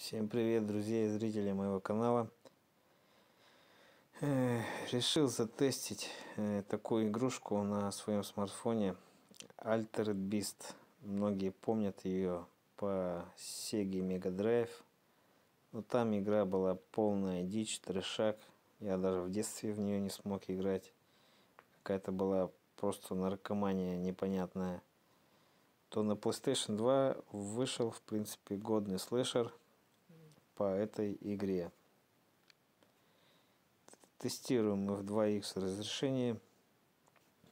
Всем привет, друзья и зрители моего канала. Решил затестить э, такую игрушку на своем смартфоне Altered Beast. Многие помнят ее по Sega Mega Drive. Но там игра была полная дичь, трешак. Я даже в детстве в нее не смог играть. Какая-то была просто наркомания непонятная. То на PlayStation 2 вышел, в принципе, годный слэшер по этой игре. Тестируем в 2х разрешении.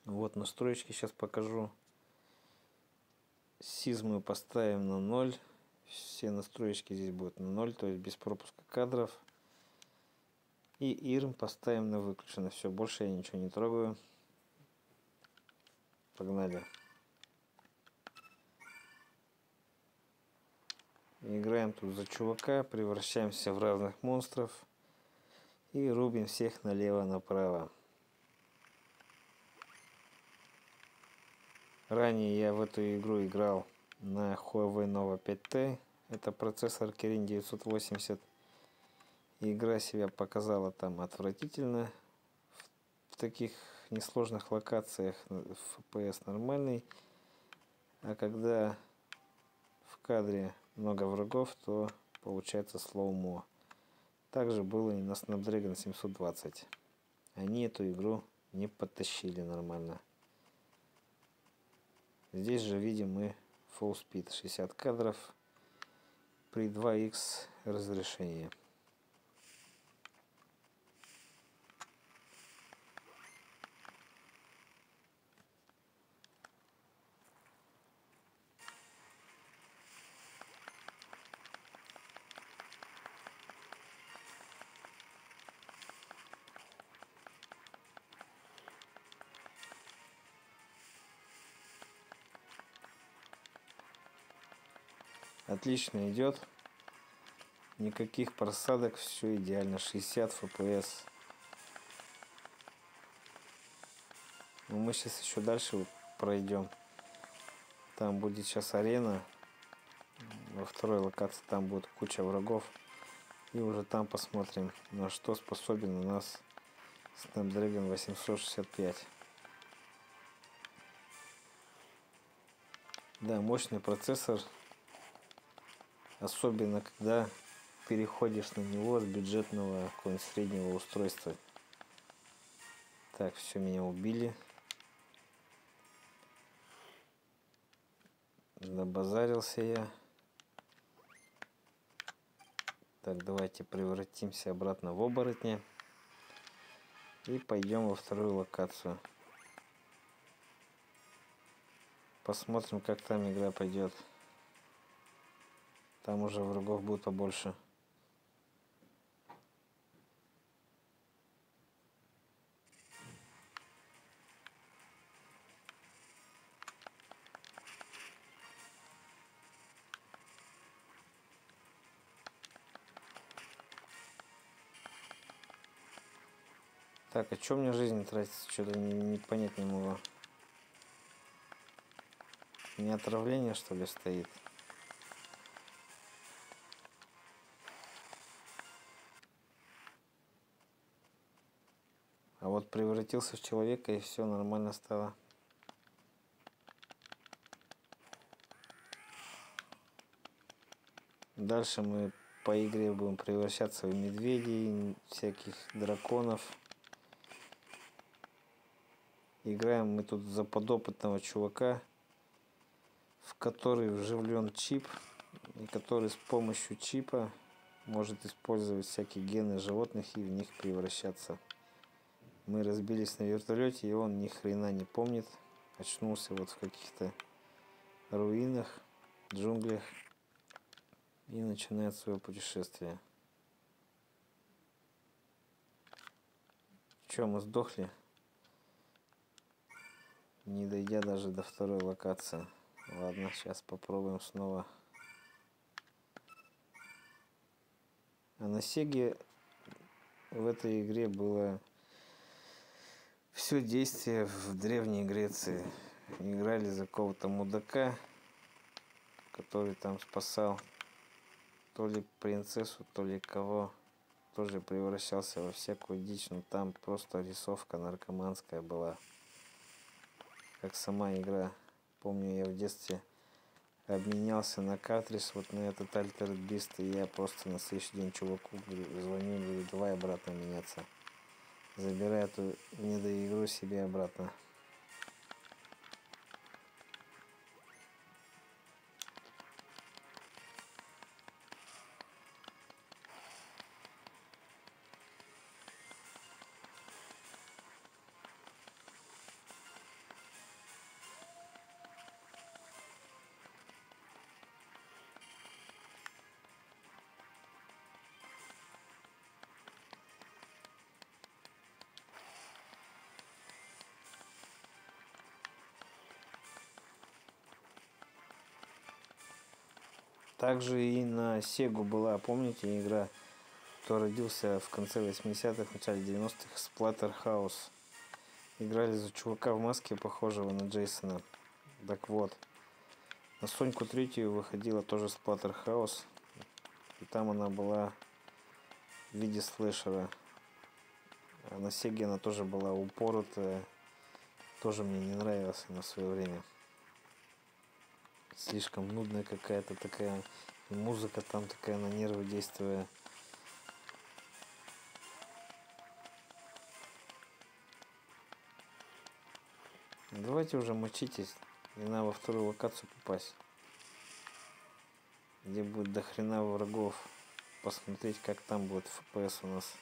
Вот настройки сейчас покажу. Сиз мы поставим на 0. Все настройки здесь будут на 0, то есть без пропуска кадров. И IRM поставим на выключено. Все, больше я ничего не трогаю. Погнали. Играем тут за чувака, превращаемся в разных монстров и рубим всех налево-направо. Ранее я в эту игру играл на Huawei Nova 5T. Это процессор Kirin 980. Игра себя показала там отвратительно. В таких несложных локациях FPS нормальный. А когда в кадре много врагов, то получается слоумо. Также было и на Snapdragon 720. Они эту игру не подтащили нормально. Здесь же видим мы Full Speed 60 кадров при 2х разрешении. Отлично идет. Никаких просадок, все идеально. 60 FPS. Но мы сейчас еще дальше пройдем. Там будет сейчас арена. Во второй локации там будет куча врагов. И уже там посмотрим, на что способен у нас Snapdragon 865. Да, мощный процессор Особенно, когда переходишь на него с бюджетного какого-нибудь среднего устройства. Так, все, меня убили. Добазарился я. Так, давайте превратимся обратно в оборотня. И пойдем во вторую локацию. Посмотрим, как там игра пойдет. Там уже врагов будет побольше. Так, а что мне жизнь тратится? Что-то не, не понять не могу. Не отравление, что ли, стоит? Превратился в человека и все нормально стало. Дальше мы по игре будем превращаться в медведей, всяких драконов. Играем мы тут за подопытного чувака, в который вживлен чип, и который с помощью чипа может использовать всякие гены животных и в них превращаться. Мы разбились на вертолете, и он ни хрена не помнит. Очнулся вот в каких-то руинах, джунглях и начинает свое путешествие. Че, мы сдохли? Не дойдя даже до второй локации. Ладно, сейчас попробуем снова. А на Сеге в этой игре было все действие в Древней Греции. Играли за какого-то мудака, который там спасал то ли принцессу, то ли кого. Тоже превращался во всякую дичь, но там просто рисовка наркоманская была. Как сама игра. Помню, я в детстве обменялся на картридж вот на этот Beast, и я просто на следующий день чуваку звоню, говорю, давай обратно меняться. Забирай эту недоигру себе обратно. Также и на Сегу была, помните, игра, кто родился в конце 80-х, начале 90-х, Splatterhouse. Играли за чувака в маске, похожего на Джейсона. Так вот, на Соньку третью выходила тоже Splatterhouse. И там она была в виде слэшера. А на Сеге она тоже была упоротая. Тоже мне не нравилась на свое время слишком нудная какая-то такая и музыка там такая на нервы действуя давайте уже мочитесь и на во вторую локацию попасть где будет до хрена врагов посмотреть как там будет фпс у нас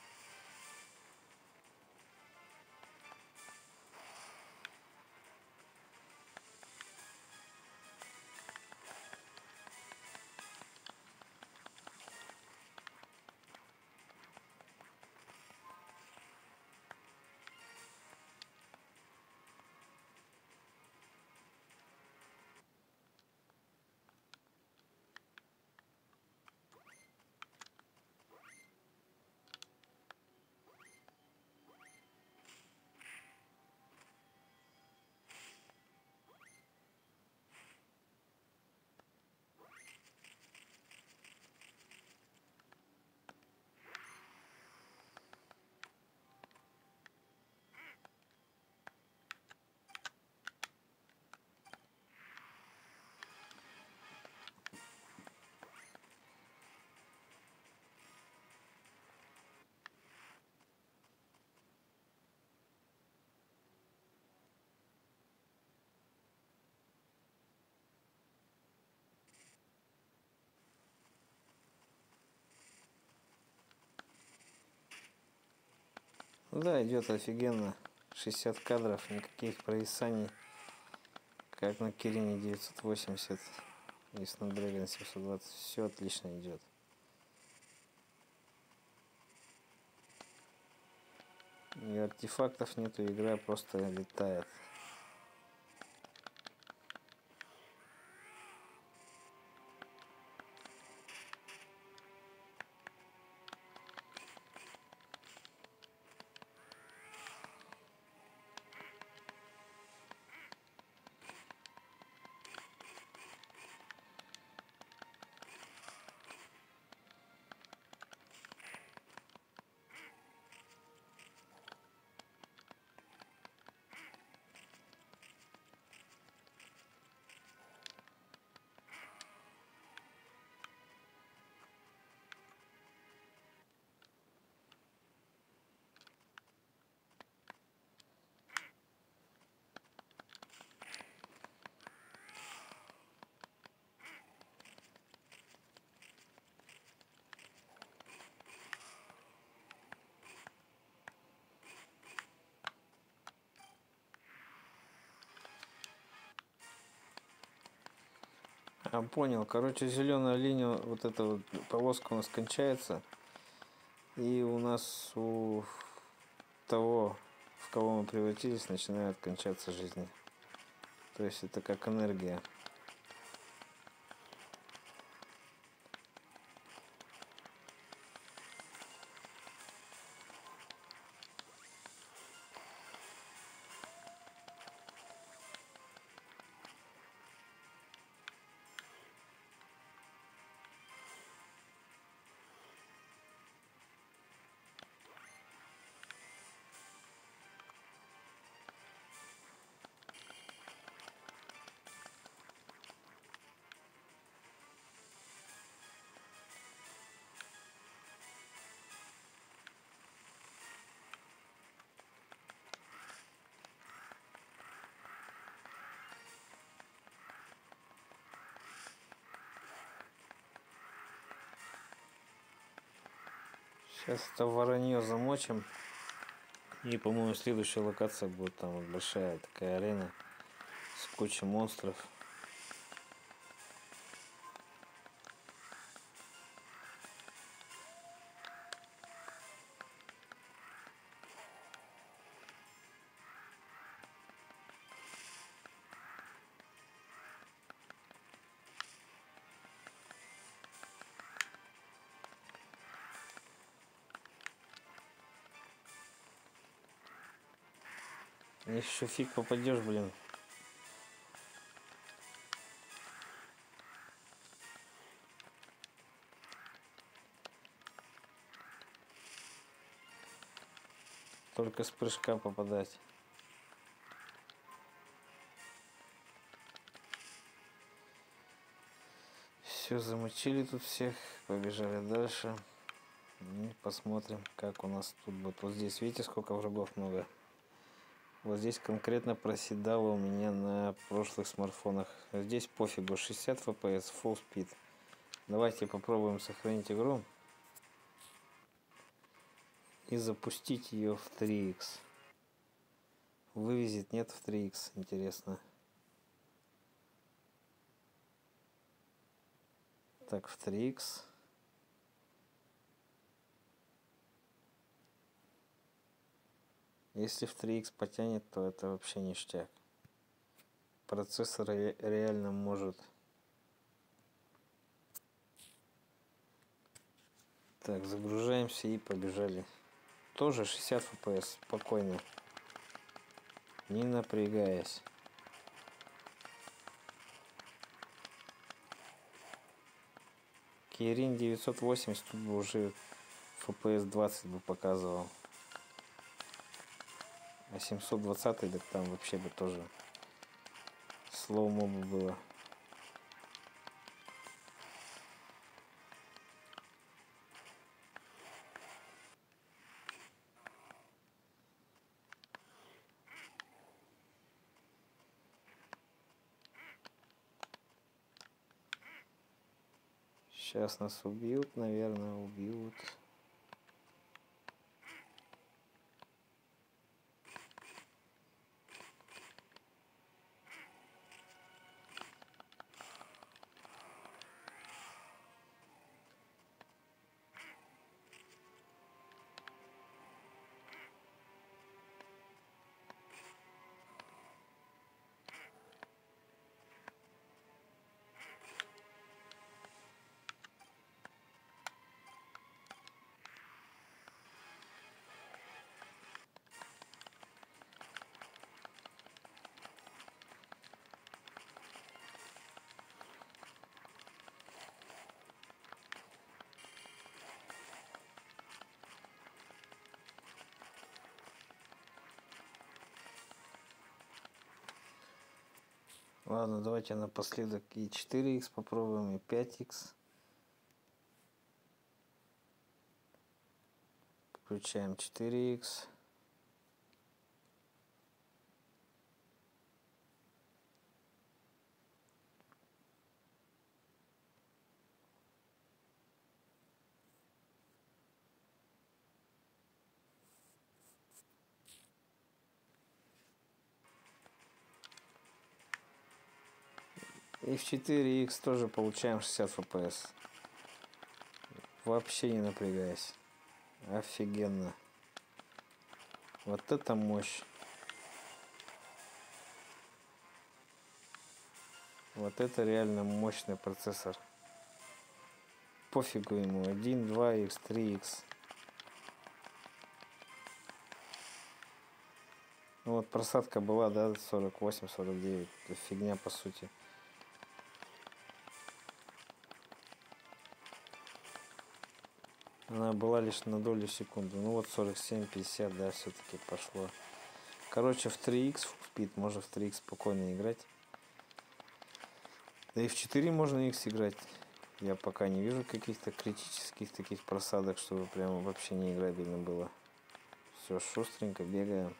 Да, идет офигенно. 60 кадров, никаких провисаний. Как на Кирине 980 и Snapdragon 720. Все отлично идет. И артефактов нету, игра просто летает. А, понял. Короче, зеленая линия, вот эта вот полоска у нас кончается. И у нас у того, в кого мы превратились, начинает кончаться жизнь. То есть это как энергия. Сейчас это воронье замочим. И, по-моему, следующая локация будет там вот большая такая арена с кучей монстров. Еще фиг попадешь, блин. Только с прыжка попадать. Все, замочили тут всех, побежали дальше. И посмотрим, как у нас тут будет. Вот здесь, видите, сколько врагов много. Вот здесь конкретно проседало у меня на прошлых смартфонах. Здесь пофигу, 60 FPS, full speed. Давайте попробуем сохранить игру. И запустить ее в 3x. Вывезет, нет в 3x, интересно. Так, в 3x. Если в 3x потянет, то это вообще ништяк. Процессор реально может. Так, загружаемся и побежали. Тоже 60 FPS, спокойно. Не напрягаясь. Kirin 980 тут бы уже FPS 20 бы показывал. А 720 так там вообще бы тоже слоумо бы было. Сейчас нас убьют, наверное, убьют. Ладно, давайте напоследок и 4х попробуем, и 5х. Включаем 4х. И в 4X тоже получаем 60 FPS. Вообще не напрягаясь. Офигенно. Вот это мощь. Вот это реально мощный процессор. Пофигу ему. 1, 2x, 3x. Ну вот просадка была, да, 48-49. Фигня по сути. Она была лишь на долю секунды. Ну вот 47-50, да, все-таки пошло. Короче, в 3х спид можно в 3х спокойно играть. Да и в 4 можно x играть. Я пока не вижу каких-то критических таких просадок, чтобы прямо вообще не играбельно было. Все шустренько бегаем.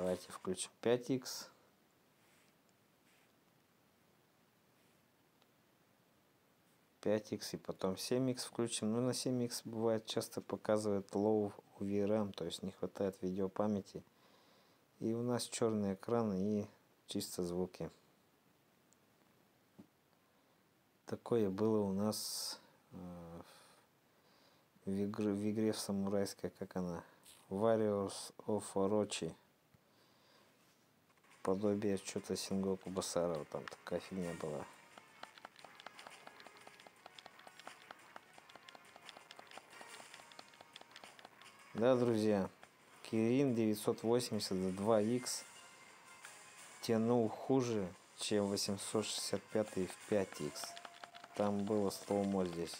Давайте включим 5x. Пять x и потом 7x включим. Ну на 7x бывает часто показывает low VRAM, то есть не хватает видеопамяти. И у нас черный экран и чисто звуки. Такое было у нас э, в, игре, в игре в самурайской, как она, Warriors of Orochi. Подобие что-то Сингоку Басарова, там такая фигня была. Да, друзья, Кирин 982X тянул хуже, чем 865 в 5X. Там было слоумо здесь.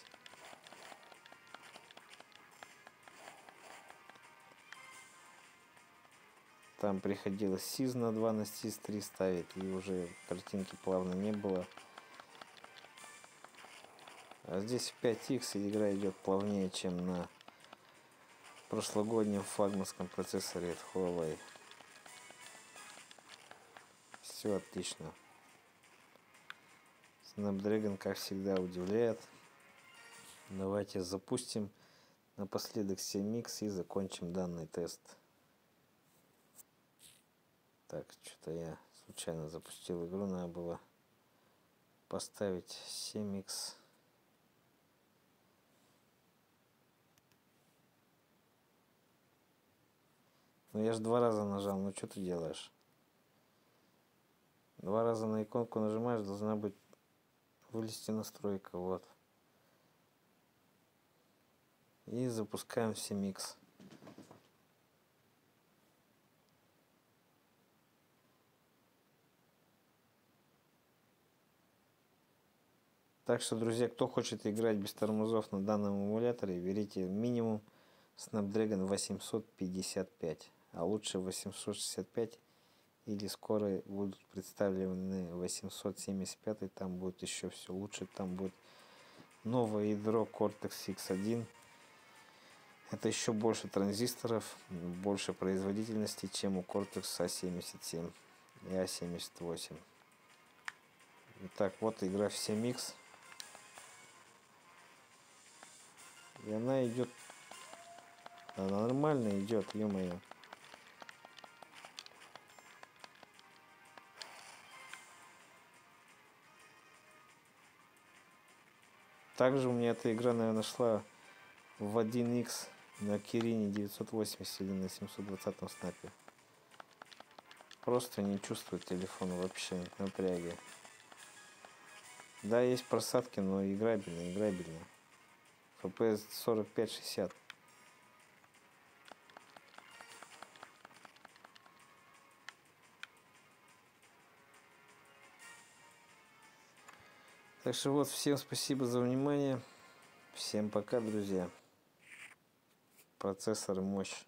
Там приходилось сиз на 2 на сиз 3 ставить, и уже картинки плавно не было. А здесь в 5X игра идет плавнее, чем на прошлогоднем флагманском процессоре от Huawei. Все отлично. Snapdragon, как всегда, удивляет. Давайте запустим напоследок 7X и закончим данный тест. Так, что-то я случайно запустил игру, надо было поставить 7x. Ну я же два раза нажал, ну что ты делаешь? Два раза на иконку нажимаешь, должна быть вылезти настройка, вот. И запускаем 7x. Так что, друзья, кто хочет играть без тормозов на данном эмуляторе, берите минимум Snapdragon 855 а лучше 865 или скоро будут представлены 875 там будет еще все лучше там будет новое ядро Cortex X1 это еще больше транзисторов больше производительности чем у Cortex A77 и A78 Итак, вот игра в 7X. И она идет. Она нормально идет, ё-моё. Также у меня эта игра, наверное, шла в 1x на Кирине 980 или на 720 снапе. Просто не чувствует телефон вообще напряги. Да, есть просадки, но играбельно, играбельно. FPS 45-60. Так что вот, всем спасибо за внимание. Всем пока, друзья. Процессор мощь.